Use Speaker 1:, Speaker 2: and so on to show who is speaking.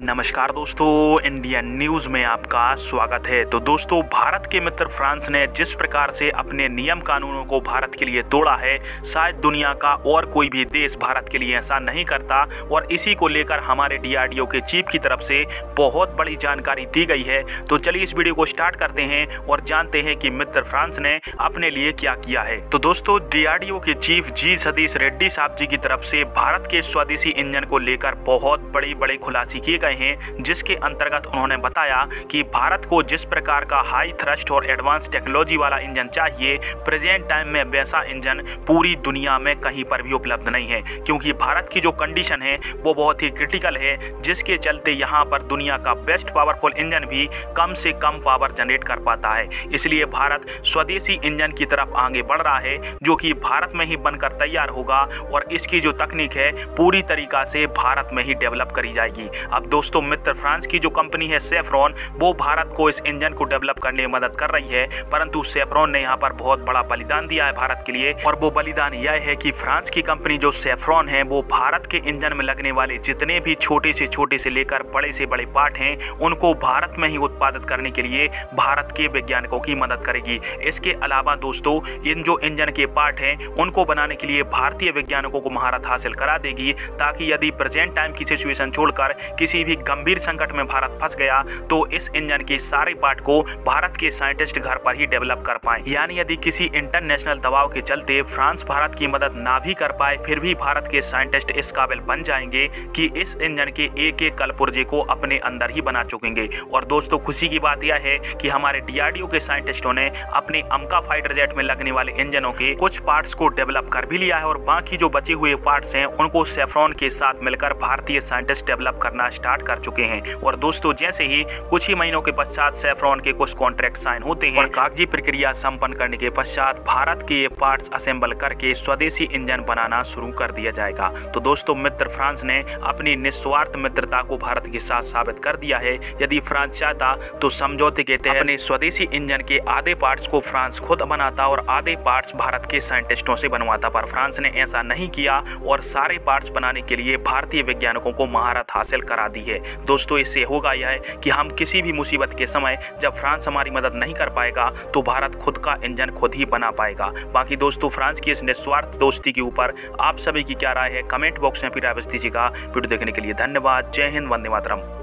Speaker 1: नमस्कार दोस्तों Indian news में आपका स्वागत है। तो दोस्तों, भारत के मित्र फ्रांस ने जिस प्रकार से अपने नियम कानूनों को भारत के लिए तोड़ा है, शायद दुनिया का और कोई भी देश भारत के लिए ऐसा नहीं करता। और इसी को लेकर हमारे डीआरडीओ के चीफ की तरफ़ से बहुत बड़ी जानकारी दी गई है। तो चलिए इस वीडियो को स्टार्ट करते हैं और जानते हैं कि मित्र फ्रांस ने अपने लिए क्या किया है। तो दोस्तों डीआरडीओ के चीफ जी सतीश रेड्डी साहब जी की तरफ़ से भारत के स्वदेशी इंजन को लेकर बहुत बड़ी बड़े खुलासे किए गए गए हैं, जिसके अंतर्गत उन्होंने बताया कि भारत को जिस प्रकार का हाई थ्रस्ट और एडवांस टेक्नोलॉजी वाला इंजन चाहिए प्रेजेंट टाइम में वैसा इंजन पूरी दुनिया में कहीं पर भी उपलब्ध नहीं है, क्योंकि भारत की जो कंडीशन है, वो बहुत ही क्रिटिकल है, जिसके चलते यहाँ पर दुनिया का बेस्ट पावरफुल इंजन भी कम से कम पावर जनरेट कर पाता है। इसलिए भारत स्वदेशी इंजन की तरफ़ आगे बढ़ रहा है, जो कि भारत में ही बनकर तैयार होगा और इसकी जो तकनीक है, पूरी तरीका से भारत में ही डेवलप करी जाएगी। अब दो दोस्तों मित्र फ्रांस की जो कंपनी है सेफ्रॉन, वो भारत को इस इंजन को डेवलप करने में मदद कर रही है। परंतु सेफ्रॉन ने यहाँ पर बहुत बड़ा बलिदान दिया है भारत के लिए। और वो बलिदान यह है कि फ्रांस की कंपनी जो सेफ्रॉन है, वो भारत के इंजन में लगने वाले जितने भी छोटे से छोटे से लेकर बड़े से बड़े पार्ट हैं, उनको भारत में ही उत्पादित करने के लिए भारत के वैज्ञानिकों की मदद करेगी। इसके अलावा दोस्तों, इन जो इंजन के पार्ट हैं, उनको बनाने के लिए भारतीय वैज्ञानिकों को महारत हासिल करा देगी, ताकि यदि प्रेजेंट टाइम की सिचुएशन छोड़कर किसी भी भी गंभीर संकट में भारत फंस गया तो इस इंजन के सारे पार्ट को भारत के साइंटिस्ट घर पर ही डेवलप कर पाए। यानी यदि किसी इंटरनेशनल दबाव के चलते फ्रांस भारत की मदद ना भी कर पाए, फिर भी भारत के साइंटिस्ट इस काबिल बन जाएँगे कि इस इंजन के एक एक कलपुर्जे को अपने अंदर ही बना चुकेंगे। और दोस्तों, खुशी की बात यह है कि हमारे डीआरडीओ के साइंटिस्टों ने अपने अमका फाइटर जेट में लगने वाले इंजनों के कुछ पार्ट्स को डेवलप कर भी लिया है, और बाकी जो बचे हुए पार्ट्स हैं, उनको सेफ्रॉन के साथ मिलकर भारतीय साइंटिस्ट डेवलप करना स्टार्ट स्टार्ट कर चुके हैं। और दोस्तों, जैसे ही कुछ ही महीनों के पश्चात सेफ्रॉन के कुछ कॉन्ट्रैक्ट साइन होते हैं, और कागज़ी प्रक्रिया संपन्न करने के पश्चात भारत के ये असेंबल करके स्वदेशी इंजन बनाना शुरू कर दिया जाएगा। तो दोस्तों, मित्र फ्रांस ने अपनी निस्वार्थ मित्रता को भारत के साथ साबित कर दिया है। यदि फ्रांस चाहता तो समझौते के तहत अपने स्वदेशी इंजन के आधे पार्ट्स को फ्रांस खुद बनाता और आधे पार्ट्स भारत के साइंटिस्टों से बनवाता। पर फ्रांस ने ऐसा नहीं किया और सारे पार्ट्स बनाने के लिए भारतीय वैज्ञानिकों को महारत हासिल करा दी। है है। दोस्तों, इससे होगा यह कि हम किसी भी मुसीबत के समय जब फ्रांस हमारी मदद नहीं कर पाएगा तो भारत खुद का इंजन खुद ही बना पाएगा। बाकी दोस्तों, फ्रांस की इस निस्वार्थ दोस्ती के ऊपर आप सभी की क्या राय है? कमेंट बॉक्स में पीटा बस्ती जी का वीडियो देखने के लिए धन्यवाद। जय हिंद, वंदे मातरम।